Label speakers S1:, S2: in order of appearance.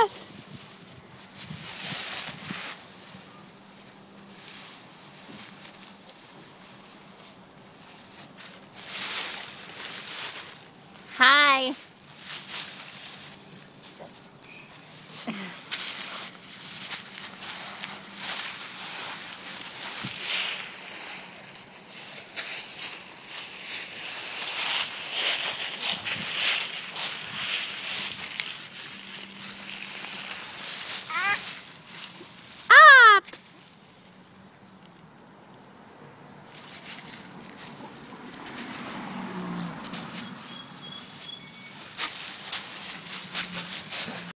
S1: Yes! Hi!